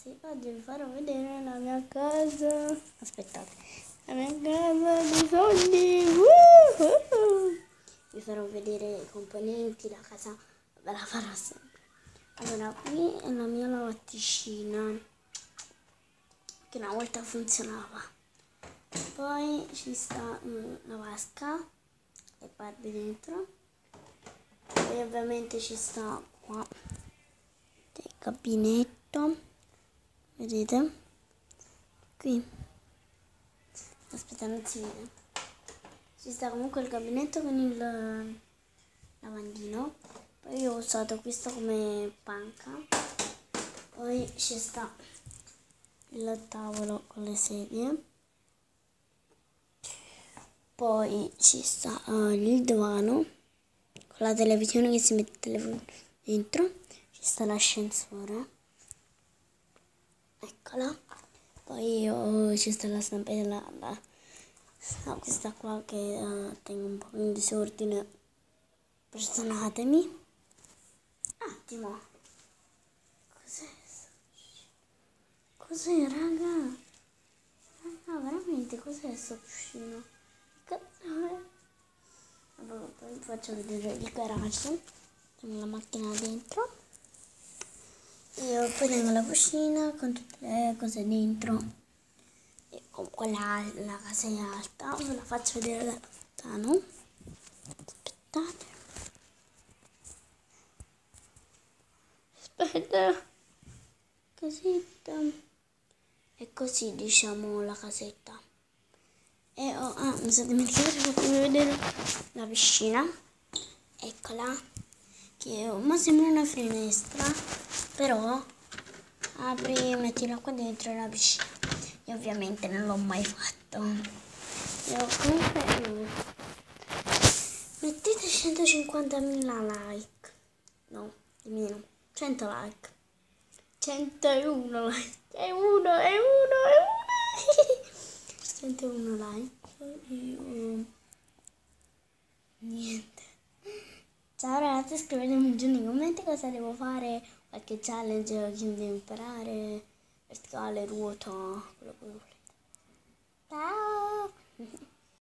ragazzi, oggi vi farò vedere la mia casa. Aspettate, la mia casa dei sogni. Uh-huh. Vi farò vedere i componenti, la casa ve la farò sempre. Allora, qui è la mia lavaticina, che una volta funzionava. Poi ci sta mm, la vasca, le barbe dentro. E ovviamente ci sta qua il gabinetto vedete? Qui. Aspetta non si vede. Ci sta comunque il gabinetto con il lavandino. Poi ho usato questo come panca. Poi ci sta il tavolo con le sedie. Poi ci sta uh, il divano con la televisione che si mette dentro. Ci sta l'ascensore eccola poi oh, ci sta la stampella la, no, questa qua che uh, tengo un po' in disordine. Perdonatemi. Attimo. Cos'è cos'è raga? Raga veramente cos'è sto cuscino? Cazzo è? Poi vi faccio vedere il garage. La macchina dentro poi tengo la cucina con tutte le cose dentro. E comunque la, la casa è alta, ve la faccio vedere da lontano. Aspettate. Aspetta. Casetta. E così diciamo la casetta. E ho, ah, mi sono dimenticato di vedere la piscina. Eccola. Che ma sembra una finestra però apri e metti l'acqua dentro la piscina. Io ovviamente non l'ho mai fatto. Io comunque mettete 150.000 like. No di meno. 100 like. 101 like. È uno è uno è uno. 101 like io niente ciao ragazzi scrivetemi giù nei commenti cosa devo fare qualche challenge che devo imparare, verticale, ruota, quello che volete. Ciao!